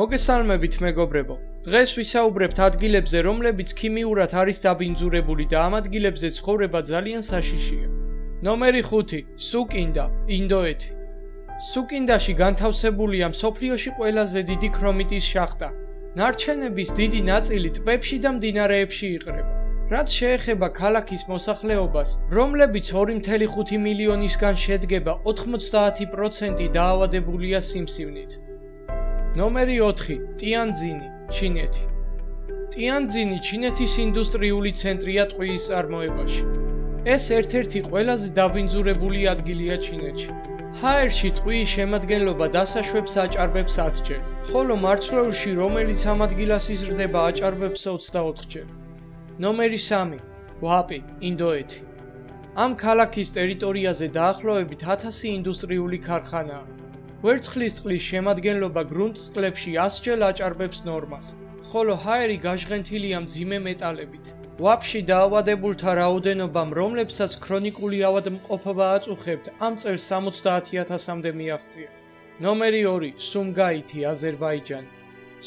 მოგესალმებით მეგობრებო. დღეს ვისაუბრებთ ადგილებზე, რომლებიც ქიმიურად არის დაბინძურებული და ამ ადგილებზე ცხოვრება ძალიან საშიშია. ნომერი 5: სუკინდა, ინდოეთი. სუკინდაში განთავსებულია მსოფლიოში ყველაზე დიდი ქრომიტის შახტა. ნარჩენების დიდი ნაწილი ტბებში და მდინარეებში იყრება. რაც შეეხება ქალაქის მოსახლეობას, რომლებიც 2.5 მილიონისგან შედგება, 90% დაავადებულია სიმსივნით. ნომერი 4 ტიანძინი ჩინეთი ტიანძინი ჩინეთის ინდუსტრიული ცენტრია ტყვის წარმოებაში ეს ერთ-ერთი ყველაზე დაბინძურებული ადგილია ჩინეთში ჰაერში ტყვის შემადგენლობა დასაშვებს აჭარბებს 10-ჯერ ხოლო მარცვლეულში რომელიც ამ ადგილას იზრდება აჭარბებს 24-ჯერ ნომერი 3 ვაპი ინდოეთი. ამ ქალაქის ტერიტორიაზე დაახლოებით 1000 ინდუსტრიული ქარხანაა. ვერცხლის წყლის შემადგენლობა გრუნტს წყლებში 100-ჯერ აჭარბებს ნორმას, ხოლო ჰაერი გაჟღენთილია მძიმე მეტალებით. ვაფში დაავადებულთა რაოდენობამ, რომლებსაც ქრონიკული ავადმყოფობა აწუხებთ, ამ წელს 70000-მდე მიაღწია. ნომერი 2: სუმგაითი, აზერბაიჯანი.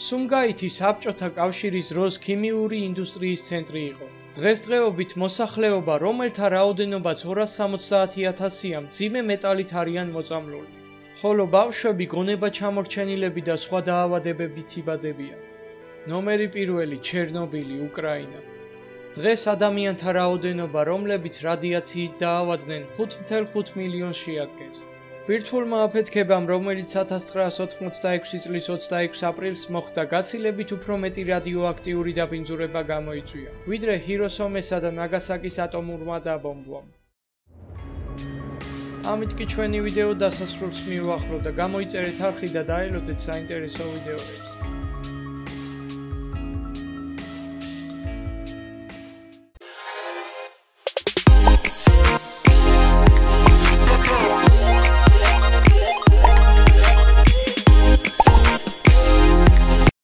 სუმგაითი საბჭოთა კავშირის დროს ქიმიური ინდუსტრიის ცენტრი იყო. დღესდღეობით მოსახლეობა, რომელთა რაოდენობაც 270000-ია, მძიმე მეტალით არიან მოწამლული. ხოლო ბავშვები გონება ჩამორჩენილები და სხვა დაავადებებით იბადებიან. ნომერი პირველი ჩერნობილი, უკრაინა. დღეს ადამიანთა რაოდენობა, რომლებიც რადიაციით დაავადდნენ, 5.5 მილიონს შეადგენს. ვირტუალმა აფეთქებამ, რომელიც 1986 წლის 26 აპრილს მოხდა, გაცილებით უფრო მეტი რადიოაქტიური დაბინძურება გამოიწვია, ვიდრე ჰიროსომესა და ნაგასაკის ატომურმა დაბომბვამ. ამით კი ჩვენი ვიდეო დასასრულს მივახლოვ და გამოიწერეთ არხი და დაელოდეთ საინტერესო ვიდეოებს.